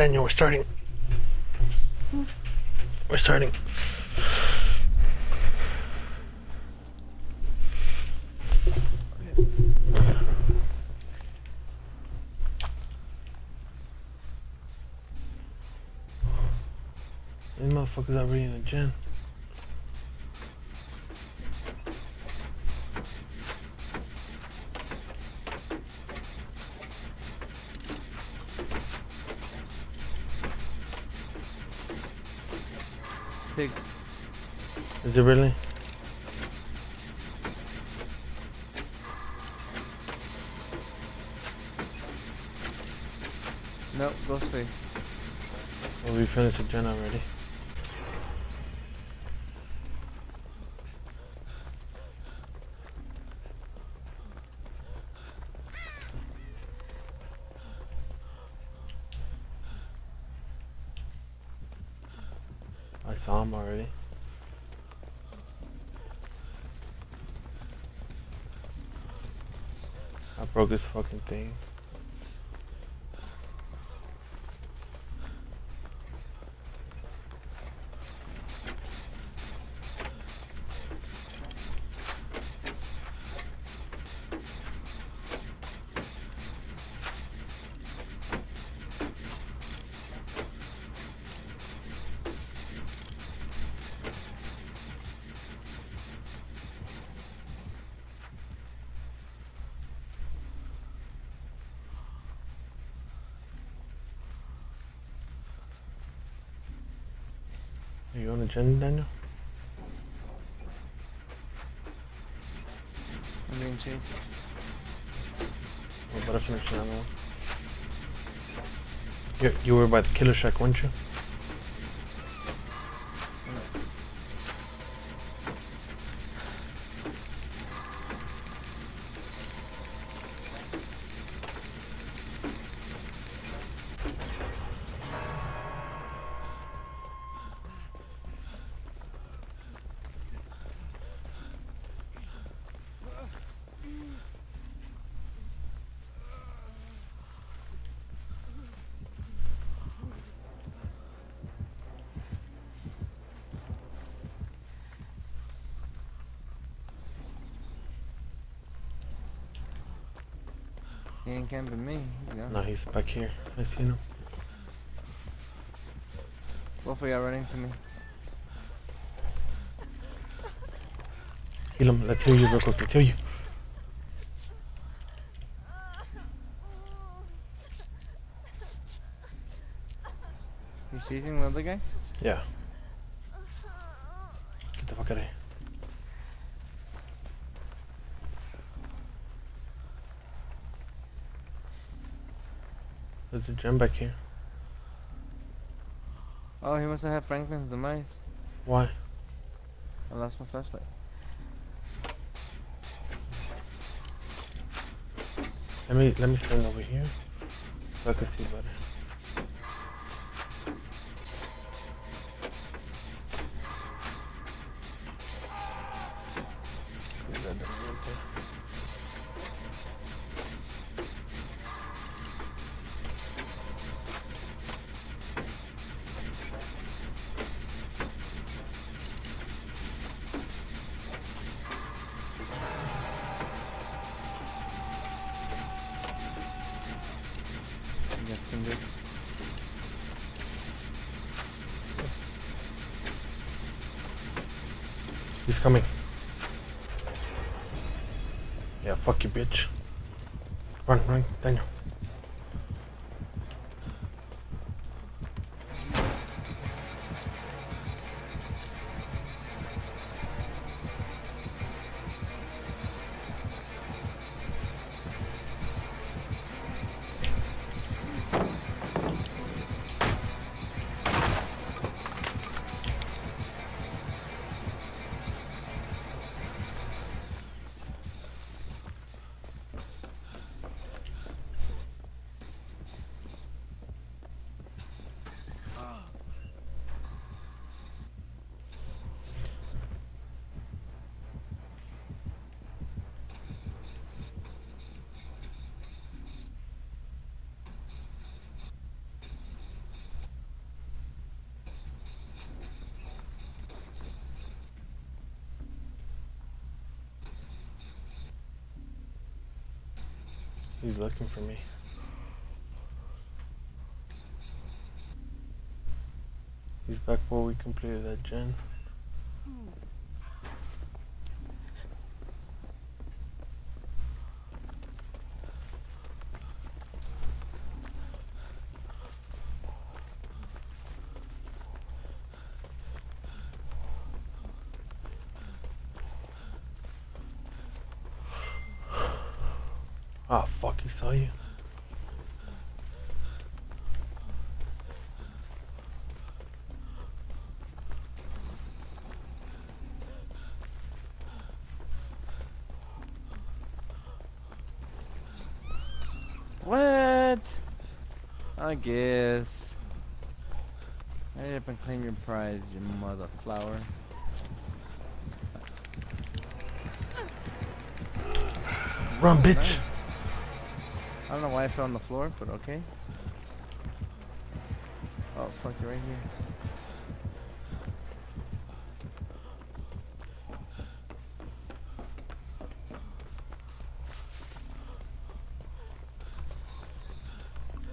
Daniel, we're starting. We're starting. These motherfuckers are reading the gym. It really? Nope, Ghostface. Well, we finished the gen already. I saw him already. Broke his fucking thing. Are you on the gen, Daniel? I'm being chased. What about I finish another one? You, you were by the killer shack, weren't you? He ain't camping me. He's. No, he's back here. I see him. Both of y'all running to me. Heal him. Let's heal you real quick. Let's heal you. You seizing the other guy? Yeah. Get the fuck out of here. A gen back here. Oh, he must have had Franklin's demise. Why? I lost my flashlight. Let me let me stand over here so I can see better. He's coming. Yeah, fuck you, bitch. Run, run, Daniel. He's looking for me. He's back where we completed that gen. Hmm. Ah, fuck, he saw you. What? I guess. Hurry up and claim your prize, you mother flower. Run, bitch! I don't know why I fell on the floor, but okay. Oh, fuck, you're right here.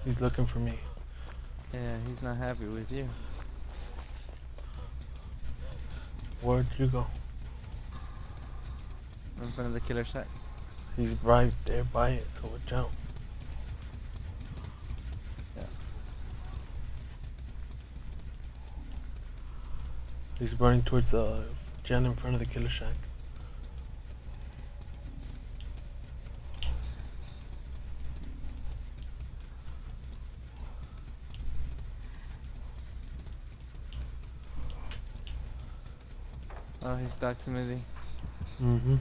He's looking for me. Yeah, he's not happy with you. Where'd you go? In front of the killer shack. He's right there by it, so watch out. He's running towards the gen in front of the killer shack. Oh, he's stuck to me. Mm-hmm.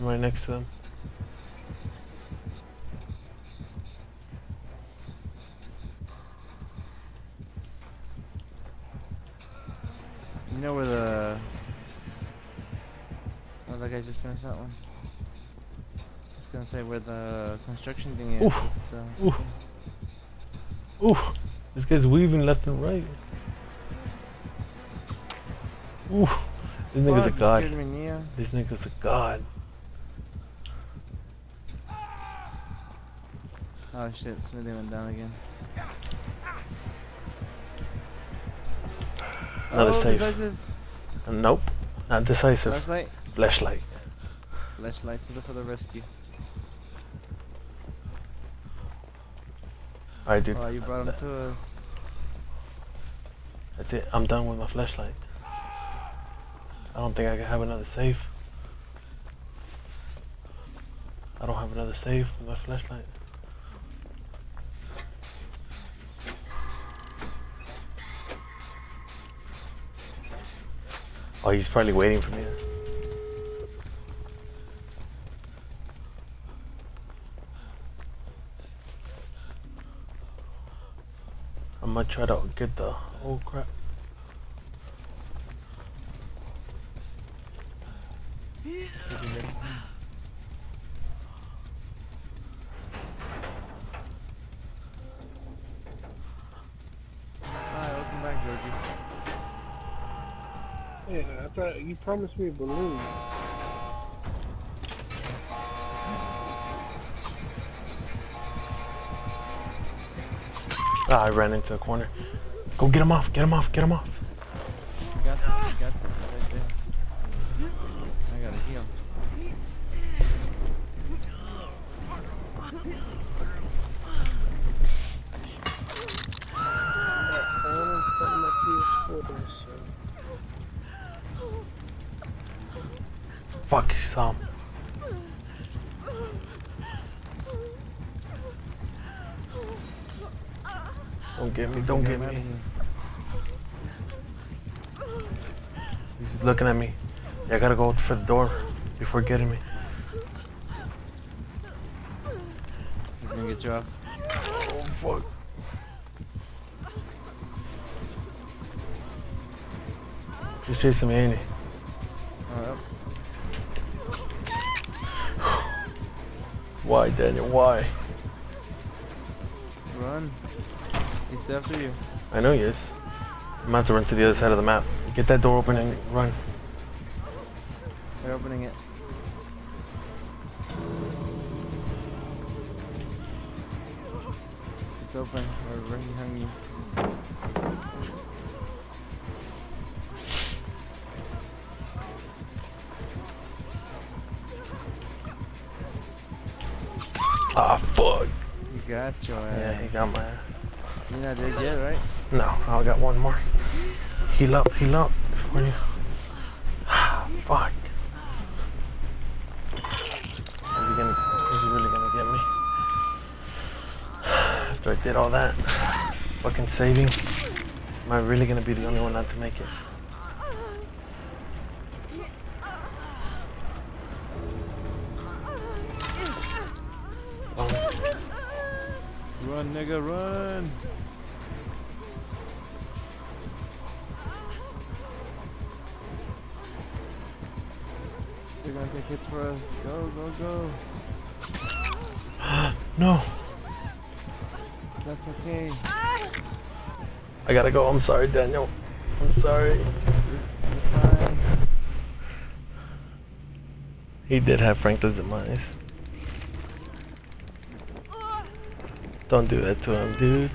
Right next to him. You know where the... Oh, that guy just finished that one. I was gonna say where the construction thing is. Oof. but, uh, Oof. Ooh, this guy's weaving left and right. Ooh, this nigga's a god. me. This nigga's a god. Oh shit, Smithy went down again. Another oh, safe. decisive. Nope, not decisive. Flashlight. Flashlight. Flashlight to the for the rescue. Alright, dude. Oh, you brought him to us. That's it. I'm done with my flashlight. I don't think I can have another safe. I don't have another safe with my flashlight. Oh, he's probably waiting for me. I'm gonna try to get the. Oh crap. Yeah, I thought you promised me a balloon. Ah, I ran into a corner. Go get him off, get him off, get him off. You got to, you got to, right there. I gotta heal. I only put my PS4, so. Fuck, saw. Don't get me, don't Get get him outta me. He's looking at me. Yeah, I gotta go for the door before getting me. He's gonna get you off. Oh, fuck. He's chasing me, ain't he? Alright. Why, Daniel? Why? Run. He's after you. I know he is. I'm about to run to the other side of the map. Get that door open and run. They're opening it. It's open. We're running, behind. Ah, fuck. You got your Yeah, he got my ass. You're not dead yet, right? No, I got one more. Heal up, heal up. Before you... Ah, fuck. Is he gonna... Is he really gonna get me? After I did all that fucking saving, am I really gonna be the only one not to make it? Run, nigga, run! They're gonna take hits for us. Go, go, go. no, That's okay. I gotta go. I'm sorry, Daniel. I'm sorry. He did have Franklin's demise. Don't do that to him, dude.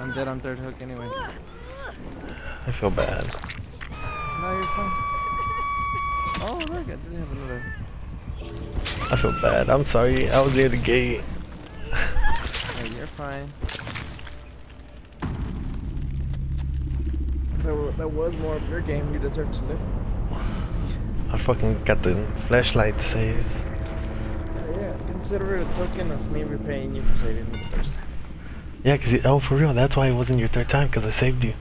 I'm dead on third hook anyway. I feel bad. No, you're fine. Oh, look, I didn't have another. I feel bad. I'm sorry. I was near the gate. Hey, you're fine. That, that was more of your game. You deserve to live. I fucking got the flashlight saved. Consider it a token of me repaying you for saving me the first time. Yeah, cause oh for real, that's why it wasn't your third time, cause I saved you.